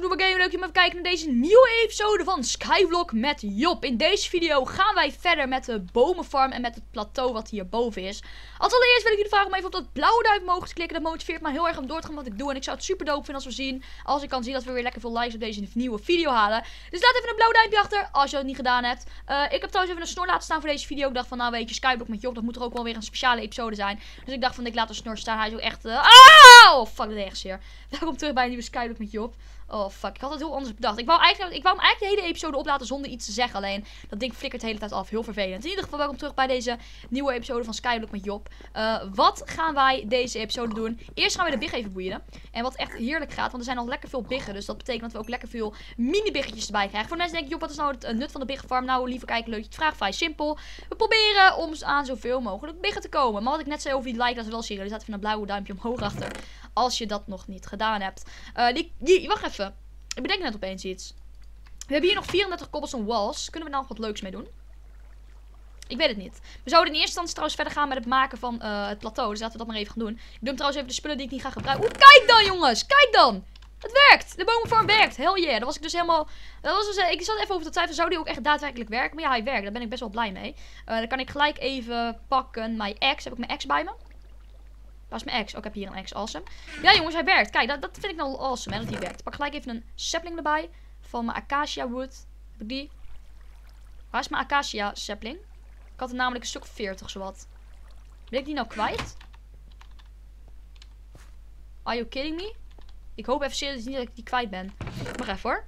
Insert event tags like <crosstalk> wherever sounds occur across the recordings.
super game. Leuk je kijken naar deze nieuwe episode van Skyblock met Job. In deze video gaan wij verder met de bomenfarm en met het plateau wat hierboven is. Als allereerst wil ik jullie vragen om even op dat blauwe duimpje omhoog te klikken. Dat motiveert mij heel erg om door te gaan wat ik doe. En ik zou het super dope vinden als we zien, als ik kan zien dat we weer lekker veel likes op deze nieuwe video halen. Dus laat even een blauw duimpje achter als je het niet gedaan hebt. Uh, ik heb trouwens even een snor laten staan voor deze video. Ik dacht van nou weet je, Skyblock met Job, dat moet er ook wel weer een speciale episode zijn. Dus ik dacht van ik laat de snor staan. Hij is ook echt... Uh! Oh, fuck, zeer. Welkom terug bij een nieuwe Skyblock met Job. Oh fuck, ik had het heel anders bedacht. Ik wou, eigenlijk, ik wou hem eigenlijk de hele episode oplaten zonder iets te zeggen. Alleen dat ding flikkert de hele tijd af. Heel vervelend. In ieder geval welkom terug bij deze nieuwe episode van Skyblock met Job. Uh, wat gaan wij deze episode doen? Eerst gaan we de big even boeien. En wat echt heerlijk gaat, want er zijn al lekker veel biggen. Dus dat betekent dat we ook lekker veel mini-biggetjes erbij krijgen. Voor de mensen denken, Job, wat is nou het uh, nut van de big farm? Nou, liever kijken, leuk het vraagt. Vrij simpel. We proberen om aan zoveel mogelijk biggen te komen. Maar wat ik net zei over die like, dat is wel serieus. Laat even een blauwe duimpje omhoog achter. Als je dat nog niet gedaan hebt. Uh, die, wacht even. Ik bedenk net opeens iets. We hebben hier nog 34 cobblestone walls. Kunnen we nou nog wat leuks mee doen? Ik weet het niet. We zouden in eerste instantie trouwens verder gaan met het maken van uh, het plateau. Dus laten we dat maar even gaan doen. Ik doe trouwens even de spullen die ik niet ga gebruiken. Oeh, kijk dan jongens! Kijk dan! Het werkt! De bomenfarm werkt! Hell yeah! Dat was ik dus helemaal... Dat was dus, ik zat even over te twijfelen. Zou die ook echt daadwerkelijk werken? Maar ja, hij werkt. Daar ben ik best wel blij mee. Dan kan ik gelijk even pakken. Mijn X. Heb ik mijn X bij me? Waar is mijn X? Oh, ik heb hier een X. Awesome. Ja, jongens, hij werkt. Kijk, dat, dat vind ik nou awesome, hè, dat hij werkt. Ik pak gelijk even een sapling erbij. Van mijn acacia wood. Heb ik die? Waar is mijn acacia sapling? Ik had er namelijk een stuk 40, zowat. Ben ik die nou kwijt? Are you kidding me? Ik hoop even serieus niet dat ik die kwijt ben. Maar even hoor.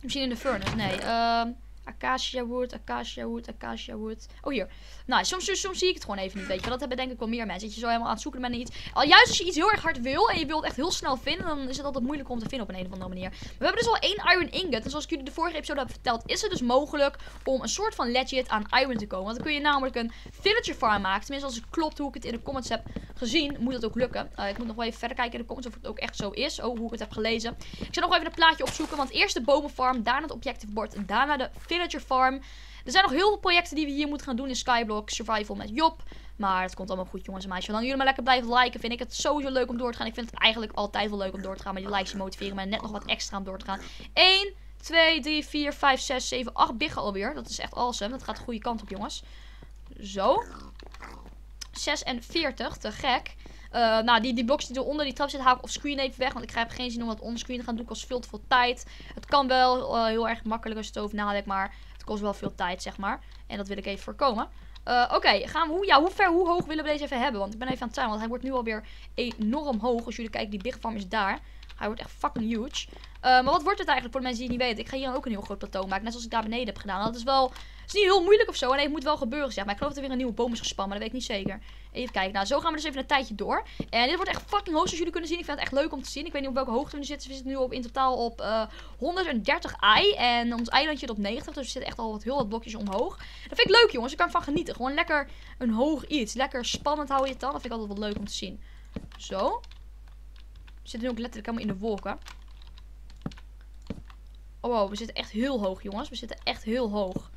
Misschien in de furnace. Nee, ehm... Acacia wood, acacia wood, acacia wood. Oh, hier. Nou, soms, soms zie ik het gewoon even niet, weet je. Dat hebben denk ik wel meer mensen. Dat je zo helemaal aan het zoeken bent naar iets. Al juist als je iets heel erg hard wil en je wilt echt heel snel vinden, dan is het altijd moeilijk om te vinden op een, of andere manier. We hebben dus al één iron ingot. En zoals ik jullie de vorige episode heb verteld, is het dus mogelijk om een soort van legit aan iron te komen. Want dan kun je namelijk een villager farm maken. Tenminste, als het klopt hoe ik het in de comments heb gezien, moet dat ook lukken. Uh, ik moet nog wel even verder kijken in de comments of het ook echt zo is. Oh, hoe ik het heb gelezen. Ik zal nog even een plaatje opzoeken. Want eerst de bomenfarm, daarna het objective board en daarna de villager farm. Er zijn nog heel veel projecten die we hier moeten gaan doen in Skyblock Survival met Job. Maar het komt allemaal goed, jongens en meisjes. Zolang jullie maar lekker blijven liken, vind ik het sowieso leuk om door te gaan. Ik vind het eigenlijk altijd wel leuk om door te gaan. Maar die likes motiveren mij net nog wat extra om door te gaan. 1, 2, 3, 4, 5, 6, 7, 8 biggen alweer. Dat is echt awesome. Dat gaat de goede kant op, jongens. Zo. 46, te gek. Uh, nou, die, die blokjes die eronder die trap zitten, haal ik offscreen even weg. Want ik heb geen zin om dat onscreen te gaan doen. Kost veel te veel tijd. Het kan wel uh, heel erg makkelijk als je het over. Maar het kost wel veel tijd, zeg maar. En dat wil ik even voorkomen. Uh, Oké, gaan we hoe, ja, hoe ver, hoe hoog willen we deze even hebben? Want ik ben even aan het tellen, want hij wordt nu alweer enorm hoog. Als jullie kijken, die big farm is daar. Hij wordt echt fucking huge. Uh, maar wat wordt het eigenlijk voor de mensen die het niet weten? Ik ga hier ook een heel groot plateau maken. Net zoals ik daar beneden heb gedaan. Dat is wel... Het is niet heel moeilijk of zo. En het moet wel gebeuren, zeg maar. Ik geloof dat er weer een nieuwe boom is gespannen. Maar dat weet ik niet zeker. Even kijken. Nou, zo gaan we dus even een tijdje door. En dit wordt echt fucking hoog, zoals jullie kunnen zien. Ik vind het echt leuk om te zien. Ik weet niet op welke hoogte we nu zitten. We zitten nu op, in totaal op uh, 130 i. En ons eilandje op 90. Dus we zitten echt al wat, heel wat blokjes omhoog. Dat vind ik leuk, jongens. Ik kan ervan genieten. Gewoon lekker een hoog iets. Lekker spannend hou je het dan. Dat vind ik altijd wel leuk om te zien. Zo. We zitten nu ook letterlijk helemaal in de wolken. Oh, wow, we zitten echt heel hoog, jongens. We zitten echt heel hoog.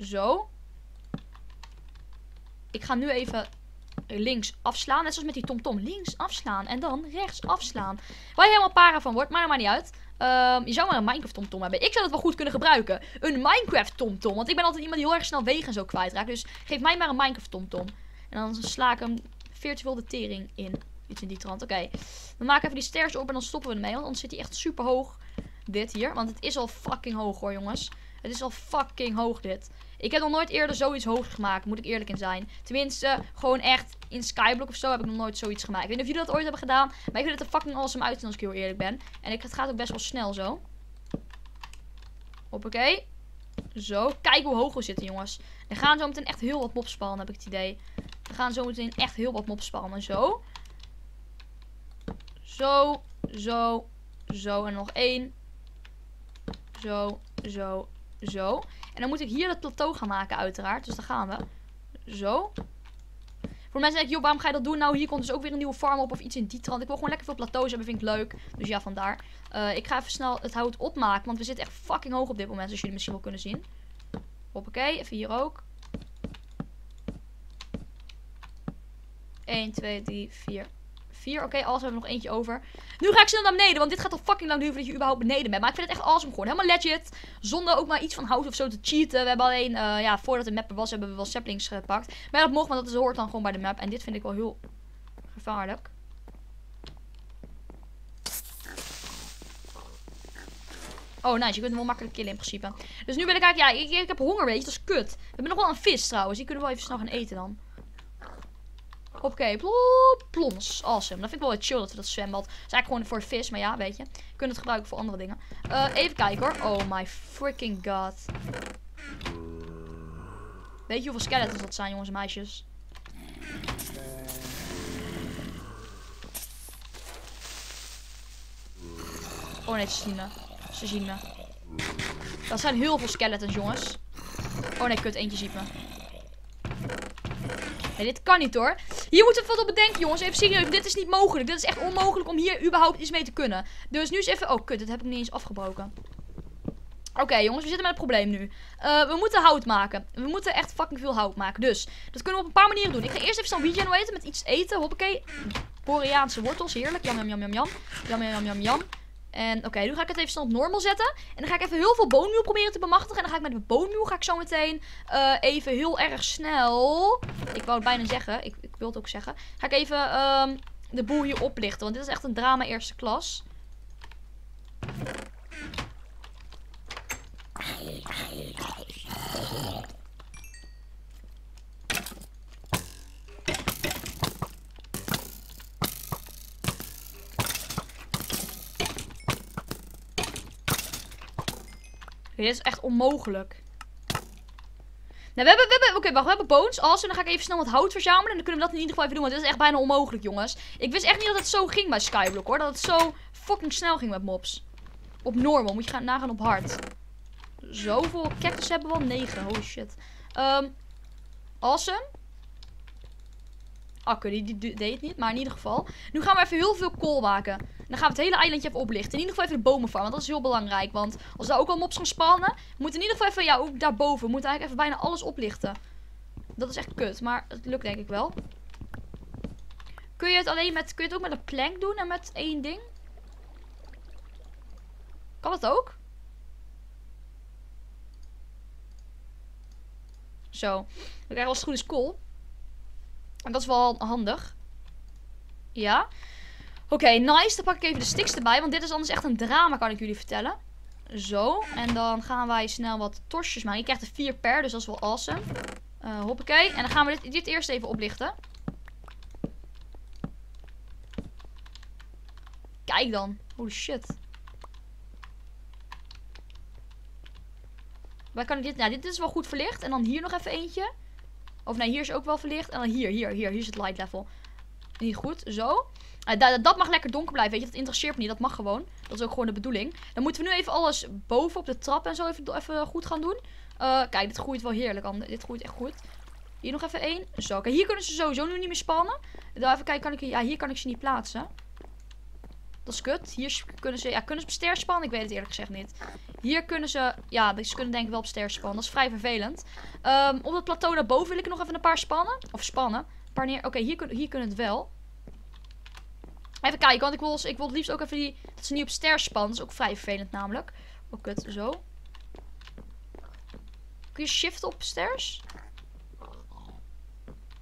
Zo. Ik ga nu even links afslaan. Net zoals met die tomtom. -tom. Links afslaan en dan rechts afslaan. Waar je helemaal para van wordt, maar dat niet uit. Um, je zou maar een Minecraft tomtom -tom hebben. Ik zou dat wel goed kunnen gebruiken. Een Minecraft tomtom. -tom, want ik ben altijd iemand die heel erg snel wegen en zo kwijtraakt. Dus geef mij maar een Minecraft tomtom. -tom. En dan sla ik hem virtueel de tering in. Iets in die trant. Oké. We maken even die stairs op en dan stoppen we ermee. Want anders zit hij echt super hoog. Dit hier. Want het is al fucking hoog hoor jongens. Het is al fucking hoog dit. Ik heb nog nooit eerder zoiets hoog gemaakt. Moet ik eerlijk in zijn. Tenminste, gewoon echt in Skyblock of zo heb ik nog nooit zoiets gemaakt. Ik weet niet of jullie dat ooit hebben gedaan. Maar ik vind het er fucking awesome uit als ik heel eerlijk ben. En ik, het gaat ook best wel snel zo. Hoppakee. Zo. Kijk hoe hoog we zitten jongens. Er gaan zo meteen echt heel wat mobs spannen heb ik het idee. Er gaan zo meteen echt heel wat mobs spannen. Zo. Zo. Zo. Zo. En nog één. Zo, zo, zo. En dan moet ik hier het plateau gaan maken uiteraard. Dus daar gaan we. Zo. Voor mensen denken, joh, waarom ga je dat doen? Nou, hier komt dus ook weer een nieuwe farm op of iets in die trant. Ik wil gewoon lekker veel plateaus hebben, vind ik leuk. Dus ja, vandaar. Uh, ik ga even snel het hout opmaken, want we zitten echt fucking hoog op dit moment. Zoals jullie misschien wel kunnen zien. Hoppakee, even hier ook. 1, 2, 3, 4, Vier, oké, alles hebben we nog eentje over. Nu ga ik snel naar beneden, want dit gaat al fucking lang duren voordat je überhaupt beneden bent. Maar ik vind het echt awesome gewoon. Helemaal legit. Zonder ook maar iets van hout of zo te cheaten. We hebben alleen, uh, ja, voordat de map er was, hebben we wel saplings gepakt. Maar dat mocht, want dat hoort dan gewoon bij de map. En dit vind ik wel heel gevaarlijk. Oh, nice. Je kunt hem wel makkelijk killen in principe. Dus nu ben ik eigenlijk... Ja, ik, ik heb honger, weet je. Dat is kut. We hebben nog wel een vis trouwens. Die kunnen we wel even snel gaan eten dan. Oké, plons. Awesome. Dat vind ik wel chill dat we dat zwembad. Dat is eigenlijk gewoon voor vis, maar ja, weet je. Kunt het gebruiken voor andere dingen. Uh, even kijken hoor. Oh my freaking god. Weet je hoeveel skeletons dat zijn, jongens en meisjes? Oh nee, ze zien me. Ze zien me. Dat zijn heel veel skeletons, jongens. Oh nee, kut. Eentje ziet me. Nee, dit kan niet hoor. Hier moeten we wat op bedenken, jongens. Even serieus. Dit is niet mogelijk. Dit is echt onmogelijk om hier überhaupt iets mee te kunnen. Dus nu is even... Oh, kut. Dat heb ik niet eens afgebroken. Oké, jongens. We zitten met een probleem nu. Uh, we moeten hout maken. We moeten echt fucking veel hout maken. Dus, dat kunnen we op een paar manieren doen. Ik ga eerst even snel regenereren met iets eten. Hoppakee. Boreaanse wortels. Heerlijk. Jam, jam, jam. Jam, jam, jam, jam, jam. En oké, nu ga ik het even snel op normal zetten. En dan ga ik even heel veel boonmeal proberen te bemachtigen. En dan ga ik met de boonmeal ga ik zo meteen uh, even heel erg snel... Ik wou het bijna zeggen. Ik, ik wil het ook zeggen. Ga ik even um, de boel hier oplichten. Want dit is echt een drama eerste klas. Dit is echt onmogelijk. Nou, we hebben, we hebben, oké, wacht, we hebben bones. Als en dan ga ik even snel wat hout verzamelen. En dan kunnen we dat in ieder geval even doen, want dit is echt bijna onmogelijk, jongens. Ik wist echt niet dat het zo ging bij Skyblock, hoor. Dat het zo fucking snel ging met mobs. Op normal, moet je gaan nagaan op hard. Zoveel cactus hebben we al? 9, holy shit. Um, awesome. Akker, die, die, deed het niet, maar in ieder geval. Nu gaan we even heel veel kool maken. Dan gaan we het hele eilandje even oplichten. In ieder geval even de bomen farmen, want dat is heel belangrijk. Want als daar ook al mobs gaan spannen, moet in ieder geval even, ja, ook daarboven. We moeten eigenlijk even bijna alles oplichten. Dat is echt kut, maar het lukt denk ik wel. Kun je het alleen met, kun je het ook met een plank doen en met één ding? Kan dat ook? Zo. Dan krijgen we als het goed is kool. En dat is wel handig. Ja. Oké, nice. Dan pak ik even de sticks erbij. Want dit is anders echt een drama, kan ik jullie vertellen. Zo. En dan gaan wij snel wat torstjes maken. Je krijgt er vier per, dus dat is wel awesome. Uh, hoppakee. En dan gaan we dit, dit eerst even oplichten. Kijk dan. Holy shit. Waar kan ik dit? Nou, dit is wel goed verlicht. En dan hier nog even eentje. Of nee, hier is ook wel verlicht. En dan hier, hier, hier. Hier is het light level. Niet goed. Zo. Uh, dat mag lekker donker blijven, weet je. Dat interesseert me niet. Dat mag gewoon. Dat is ook gewoon de bedoeling. Dan moeten we nu even alles boven op de trap en zo even, even goed gaan doen. Uh, kijk, dit groeit wel heerlijk. Dit groeit echt goed. Hier nog even één. Zo, hier kunnen ze sowieso nu niet meer spannen. Dan even kijken, kan ik, ja, hier kan ik ze niet plaatsen. Dat is kut. Hier kunnen ze, ja, kunnen ze op ster spannen? Ik weet het eerlijk gezegd niet. Hier kunnen ze, ja, ze kunnen denk ik wel op ster spannen. Dat is vrij vervelend. Um, op het plateau daarboven wil ik nog even een paar spannen. Of spannen. Een paar neer. Oké, hier, hier kunnen het wel. Even kijken, want ik wil, ik wil het liefst ook even die, dat ze niet op ster spannen. Dat is ook vrij vervelend namelijk. Oh, kut, zo. Kun je shift op stairs?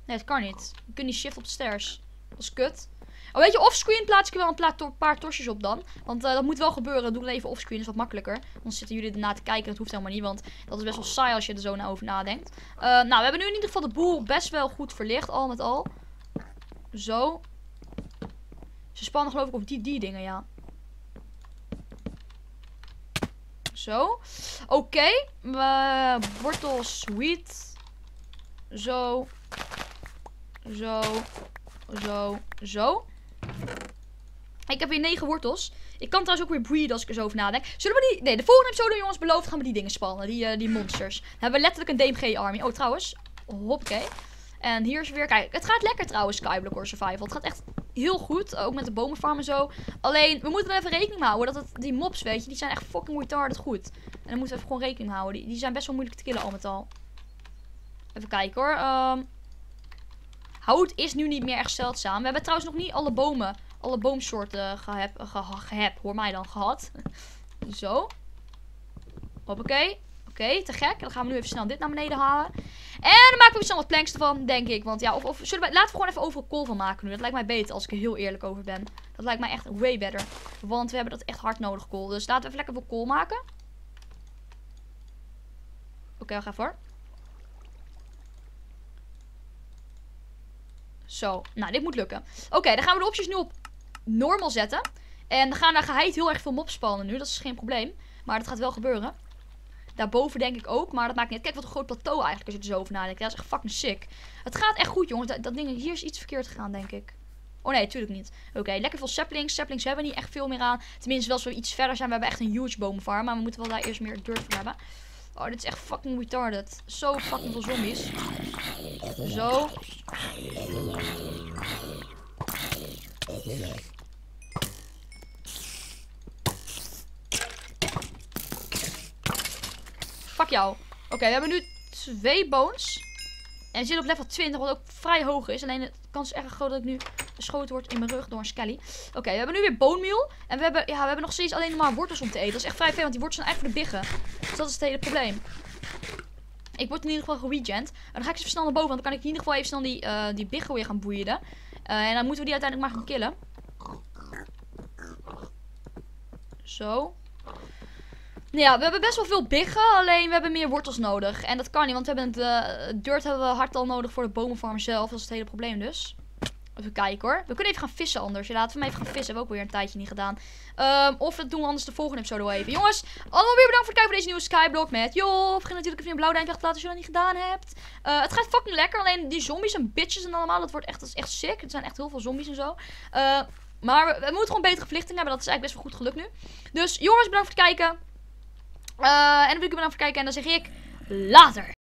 Nee, het kan niet. Je kunt niet shift op stairs. Dat is kut. Oh, weet je, offscreen plaats ik wel een paar tosjes op dan. Want uh, dat moet wel gebeuren. Doe ik even offscreen, is wat makkelijker. Dan zitten jullie erna te kijken. Dat hoeft helemaal niet, want dat is best wel saai als je er zo naar over nadenkt. Uh, nou, we hebben nu in ieder geval de boel best wel goed verlicht, al met al. Zo. Ze spannen geloof ik op die, die dingen, ja. Zo. Oké. Okay. wortels, wheat. Zo. Zo. Zo. Zo. Ik heb weer negen wortels. Ik kan trouwens ook weer breeden als ik er zo over nadenk. Zullen we die... Nee, de volgende episode, jongens, beloofd gaan we die dingen spannen. Die, uh, die monsters. Dan hebben we letterlijk een DMG-army. Oh, trouwens. Hoppakee. En hier is weer... Kijk, het gaat lekker trouwens, Skyblock or Survival. Het gaat echt heel goed. Ook met de bomenfarm en zo. Alleen, we moeten er even rekening mee houden. Dat die mobs, weet je, die zijn echt fucking retarded goed. En dan moeten we even gewoon rekening mee houden. Die, die zijn best wel moeilijk te killen al met al. Even kijken hoor. Um, Hout is nu niet meer echt zeldzaam. We hebben trouwens nog niet alle bomen, alle boomsoorten geheb, ge, geheb hoor mij dan, gehad. <laughs> Zo. Hoppakee. Oké, te gek. Dan gaan we nu even snel dit naar beneden halen. En dan maken we snel wat planks ervan, denk ik. Want ja, of, of zullen laten we gewoon even overal kool van maken nu. Dat lijkt mij beter, als ik er heel eerlijk over ben. Dat lijkt mij echt way better. Want we hebben dat echt hard nodig, kool. Dus laten we even lekker wat kool maken. Oké, we gaan voor. Zo, nou dit moet lukken. Oké, dan gaan we de opties nu op normal zetten. En dan gaan daar geheid heel erg veel mobs spannen nu. Dat is geen probleem. Maar dat gaat wel gebeuren. Daarboven denk ik ook, maar dat maakt niet Kijk wat een groot plateau eigenlijk als je er zo over nadenkt. Dat is echt fucking sick. Het gaat echt goed jongens. Dat, dat ding, hier is iets verkeerd gegaan denk ik. Oh nee, natuurlijk niet. Oké, lekker veel saplings. Saplings hebben we niet echt veel meer aan. Tenminste, wel als we iets verder zijn. We hebben echt een huge bomenfarm. Maar we moeten wel daar eerst meer dirt voor hebben. Oh, dit is echt fucking retarded. Zo fucking veel zombies. Zo. Fuck jou. Oké, we hebben nu twee bones. En zitten op level 20, wat ook vrij hoog is. Alleen de kans is erg groot dat ik nu geschoten word in mijn rug door een skelly. Oké, we hebben nu weer bone meal. En we hebben, ja, we hebben nog steeds alleen maar wortels om te eten. Dat is echt vrij veel, want die wortels zijn eigenlijk voor de biggen. Dus dat is het hele probleem. Ik word in ieder geval geregent. En dan ga ik even snel naar boven, want dan kan ik in ieder geval even snel die, uh, die biggen weer gaan boeien. Uh, en dan moeten we die uiteindelijk maar gaan killen. Zo. Nou ja, we hebben best wel veel biggen, alleen we hebben meer wortels nodig. En dat kan niet, want we hebben het uh, dirt hebben we hard al nodig voor de bomenfarm zelf. Dat is het hele probleem dus. Even kijken hoor. We kunnen even gaan vissen anders. Ja, laten we even gaan vissen. Hebben we ook weer een tijdje niet gedaan. Um, of dat doen we anders de volgende episode wel even. Jongens, allemaal weer bedankt voor het kijken van deze nieuwe Skyblock met Jo. Vergeet natuurlijk even een blauw duimpje te laten als je dat niet gedaan hebt. Uh, het gaat fucking lekker. Alleen die zombies en bitches en allemaal. Dat wordt echt, dat is echt sick. Er zijn echt heel veel zombies en zo. Uh, maar we, moeten gewoon betere verlichting hebben. Dat is eigenlijk best wel goed gelukt nu. Dus jongens, bedankt voor het kijken. Uh, en u bedankt voor het kijken. En dan zeg ik later.